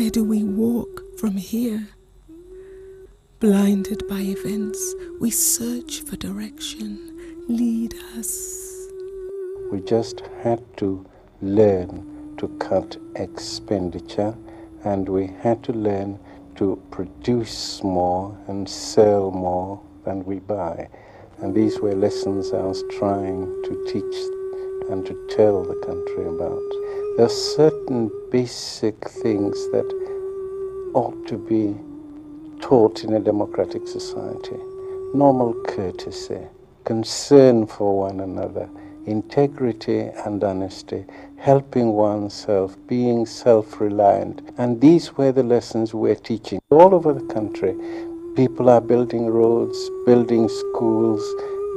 Where do we walk from here? Blinded by events, we search for direction. Lead us. We just had to learn to cut expenditure and we had to learn to produce more and sell more than we buy. And these were lessons I was trying to teach and to tell the country about. There are certain basic things that ought to be taught in a democratic society normal courtesy, concern for one another, integrity and honesty, helping oneself, being self reliant. And these were the lessons we're teaching all over the country. People are building roads, building schools,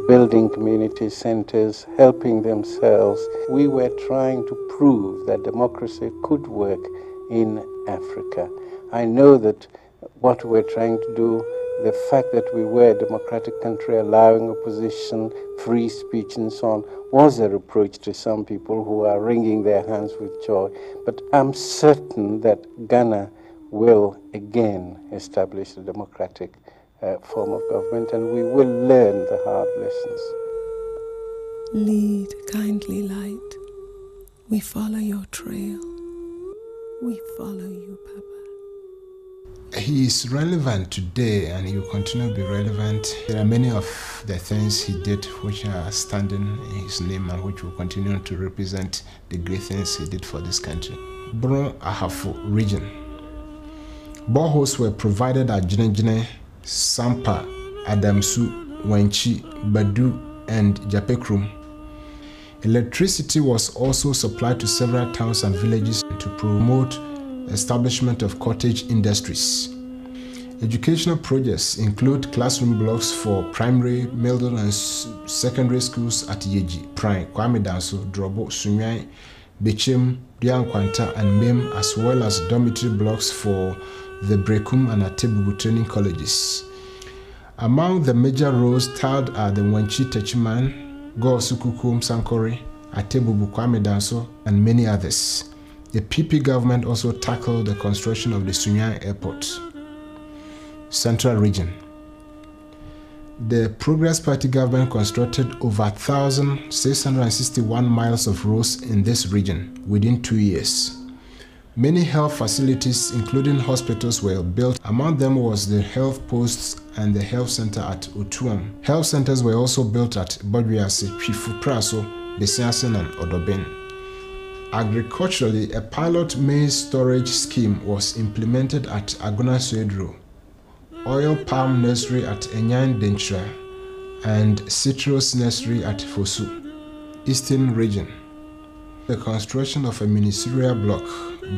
building community centers, helping themselves. We were trying to prove that democracy could work in Africa. I know that what we're trying to do, the fact that we were a democratic country allowing opposition, free speech, and so on, was a reproach to some people who are wringing their hands with joy. But I'm certain that Ghana will again establish a democratic uh, form of government and we will learn the hard lessons. Lead, kindly light. We follow your trail. We follow you, Papa. He is relevant today and he will continue to be relevant. There are many of the things he did which are standing in his name and which will continue to represent the great things he did for this country. Brong Ahafo region. Boreholes were provided at Jinejine, Sampa, Adamsu, Wenchi, Badu, and Japekrum. Electricity was also supplied to several towns and villages to promote establishment of cottage industries. Educational projects include classroom blocks for primary, middle, and secondary schools at Yeji, Prime, Kwame Danso, Drobo, Sunyani, Bechem, Diankwanta, and Mem, as well as dormitory blocks for the Berekum and Atebubu training colleges. Among the major roles tiled are the Wenchi Techiman, Goaso Kukuom Sankore, Atebubu Kwame Danso, and many others. The PP government also tackled the construction of the Sunyani Airport. Central Region The Progress Party government constructed over 1,661 miles of roads in this region within two years. Many health facilities, including hospitals, were built. Among them was the health posts and the health center at Otuam. Health centers were also built at Bodriase, Praso, Besiasen, and Odoben. Agriculturally, a pilot maize storage scheme was implemented at Agona Swedru, oil palm nursery at Enyan Dentra, and citrus nursery at Fosu, Eastern Region. The construction of a ministerial block,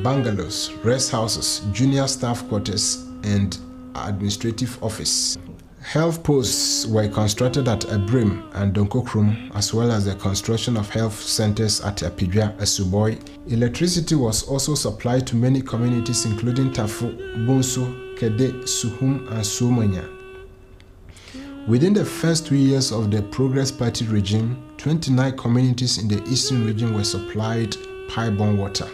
bungalows, rest houses, junior staff quarters, and administrative office. Health posts were constructed at Abrim and Donkokrum, as well as the construction of health centers at Apidja, Asuboi. Electricity was also supplied to many communities, including Tafu, Bunso, Kede, Suhum, and Sumanya. Within the first two years of the Progress Party regime, 29 communities in the eastern region were supplied pipe-borne water.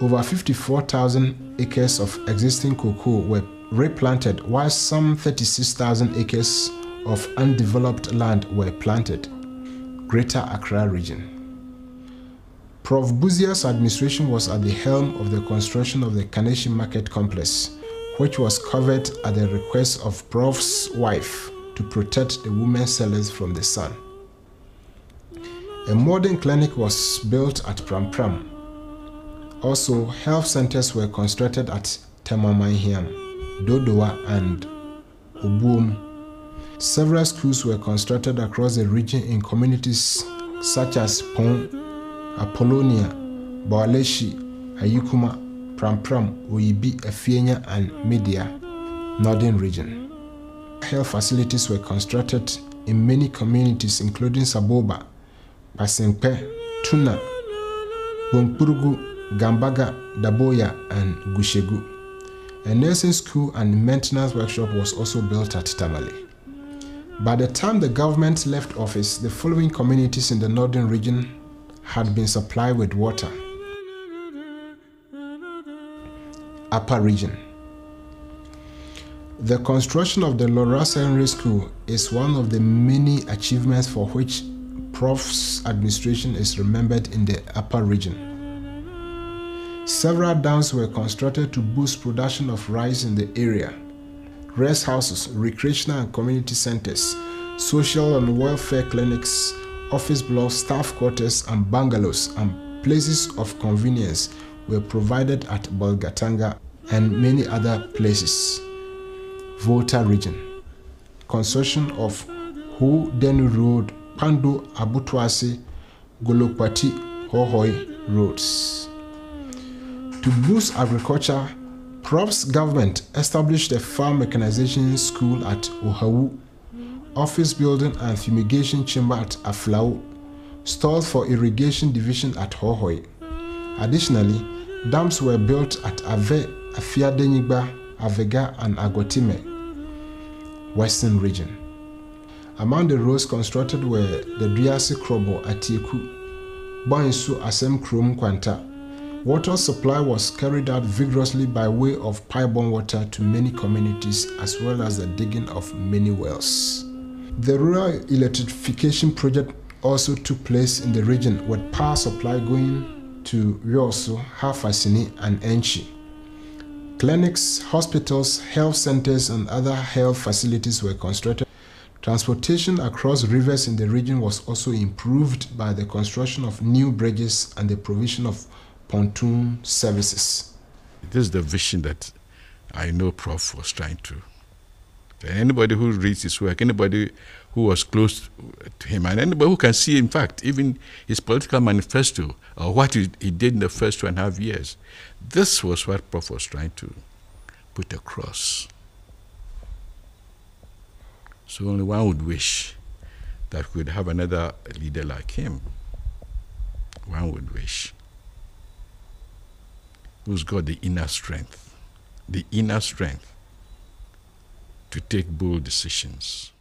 Over 54,000 acres of existing cocoa were replanted, while some 36,000 acres of undeveloped land were planted. Greater Accra region. Prof. Busia's administration was at the helm of the construction of the Kaneshie Market Complex, which was covered at the request of Prof's wife to protect the women sellers from the sun. A modern clinic was built at Pram Pram. Also, health centers were constructed at Temamanhiam. Dodowa, and Obuom. Several schools were constructed across the region in communities such as Pon, Apollonia, Bawaleshi, Ayukuma, Prampram, Oyibi, Efienya, and Media, Northern Region. Health facilities were constructed in many communities including Saboba, Pasempe, Tuna, Bompurugu, Gambaga, Daboya, and Gushegu. A nursing school and maintenance workshop was also built at Tamale. By the time the government left office, the following communities in the northern region had been supplied with water. upper region. The construction of the Lawra Secondary School is one of the many achievements for which Prof's administration is remembered in the upper region. Several dams were constructed to boost production of rice in the area. Rest houses, recreational and community centers, social and welfare clinics, office blocks, staff quarters, and bungalows and places of convenience were provided at Bolgatanga and many other places. Volta region. Construction of Hu Denu Road, Pando Abutuase, Golokpati, Hohoe roads. To boost agriculture, Prof's government established a farm mechanization school at Ohawu, office building and fumigation chamber at Aflao, stalls for irrigation division at Hohoe. Additionally, dams were built at Ave, Afiadenigba, Avega, and Agotime, Western region. Among the roads constructed were the Driasi Krobo Atieku, Boinsu Asem Krum Kwanta. Water supply was carried out vigorously by way of pipe-borne water to many communities as well as the digging of many wells. The rural electrification project also took place in the region with power supply going to Yosu, Hafasini, and Enchi. Clinics, hospitals, health centers, and other health facilities were constructed. Transportation across rivers in the region was also improved by the construction of new bridges and the provision of pontoon services. This is the vision that I know Prof was trying to. Anybody who reads his work, anybody who was close to him, and anybody who can see, in fact, even his political manifesto or what he, he did in the first two and a half years, this was what Prof was trying to put across. So only one would wish that we would have another leader like him. One would wish. Who's got the inner strength, the inner strength to take bold decisions.